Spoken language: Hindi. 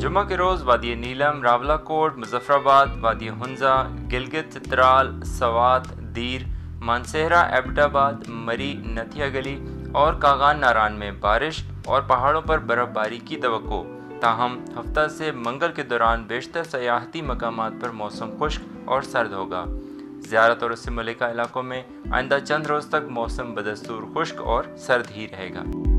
जुमा के रोज़ वादी नीलम रावला कोट मुजफ्फराबाद वादी हंजा गिलगित चित्राल सवात दीर मानसेहरा एबटाबाद मरी नथिया गली और कागान नारान में बारिश और पहाड़ों पर बर्फबारी की तो ताहम हफ़्ता से मंगल के दौरान बेशतर सयाहती मकाम पर मौसम खुश्क और सर्द होगा। ज़्यारत और उससे मलिका इलाकों में आइंदा चंद रोज़ तक मौसम बदस्तूर, खुश्क और सर्द ही रहेगा।